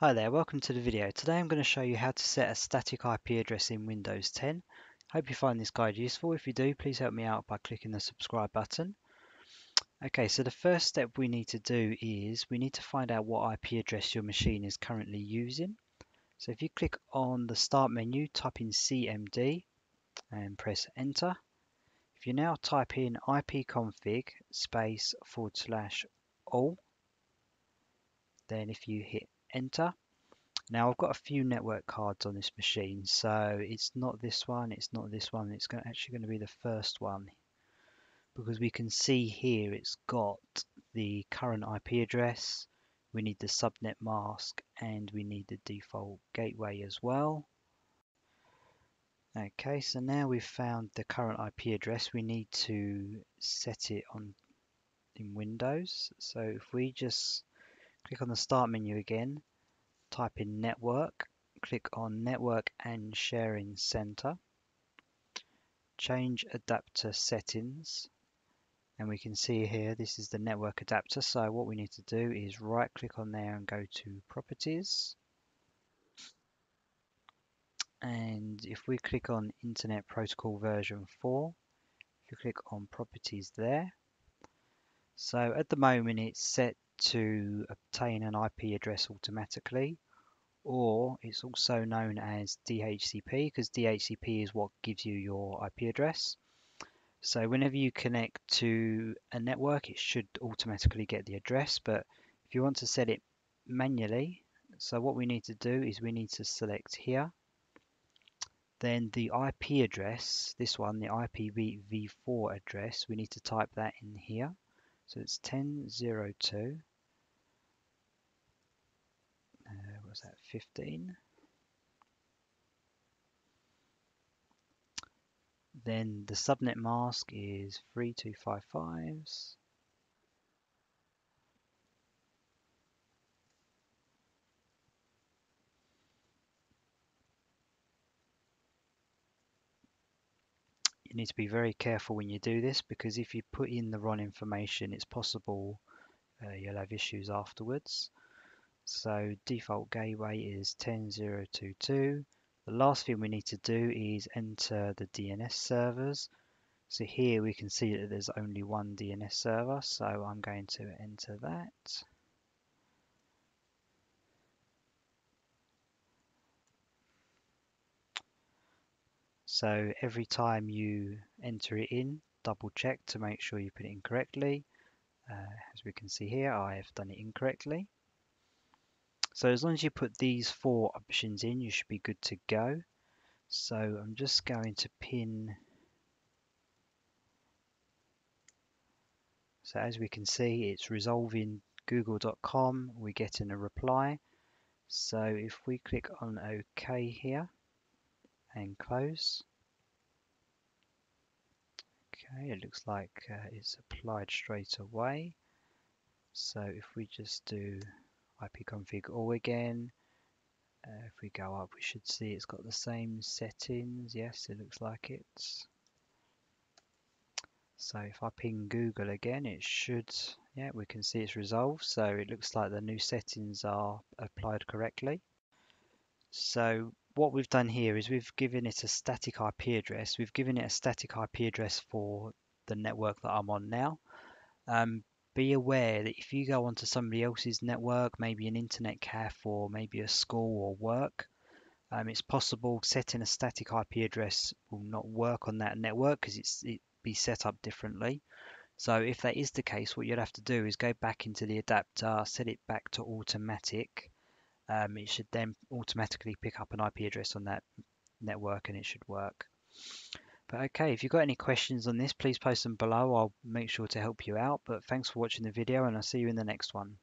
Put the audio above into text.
Hi there, welcome to the video. Today I'm going to show you how to set a static IP address in Windows 10. Hope you find this guide useful. If you do, please help me out by clicking the subscribe button. Okay, so the first step we need to do is we need to find out what IP address your machine is currently using. So if you click on the start menu, type in CMD and press enter. If you now type in ipconfig space forward slash all, then if you hit enter. Now I've got a few network cards on this machine, so it's not this one, it's not this one, it's actually going to be the first one because we can see here it's got the current IP address, we need the subnet mask and we need the default gateway as well. Okay, so now we've found the current IP address, we need to set it on in Windows. So if we just click on the start menu again, type in network, click on network and sharing center, change adapter settings, and we can see here this is the network adapter. So what we need to do is right click on there and go to properties. And if we click on Internet Protocol version 4, if you click on properties there, so at the moment it's set to obtain an IP address automatically or it's also known as DHCP because DHCP is what gives you your IP address. So whenever you connect to a network it should automatically get the address but if you want to set it manually so what we need to do is we need to select here then the IP address this one the IPv4 address we need to type that in here so it's 10.02. Uh, was that 15? Then the subnet mask is 3255s. You need to be very careful when you do this because if you put in the wrong information, it's possible uh, you'll have issues afterwards. So default gateway is 10022. The last thing we need to do is enter the DNS servers. So here we can see that there's only one DNS server, so I'm going to enter that. So every time you enter it in, double check to make sure you put it in correctly. Uh, as we can see here, I have done it incorrectly. So as long as you put these four options in, you should be good to go. So I'm just going to ping. So as we can see, it's resolving google.com. We're getting a reply. So if we click on OK here, and close. Okay, it looks like uh, it's applied straight away. So if we just do ipconfig all again, uh, if we go up, we should see it's got the same settings. Yes, it looks like it. So if I ping Google again, it should, yeah, we can see it's resolved. So it looks like the new settings are applied correctly. So what we've done here is we've given it a static IP address. We've given it a static IP address for the network that I'm on now. Um, be aware that if you go onto somebody else's network, maybe an internet cafe or maybe a school or work, um, it's possible setting a static IP address will not work on that network because it's it be set up differently. So if that is the case, what you'd have to do is go back into the adapter, set it back to automatic, um, it should then automatically pick up an IP address on that network and it should work. But okay, if you've got any questions on this, please post them below. I'll make sure to help you out. But thanks for watching the video and I'll see you in the next one.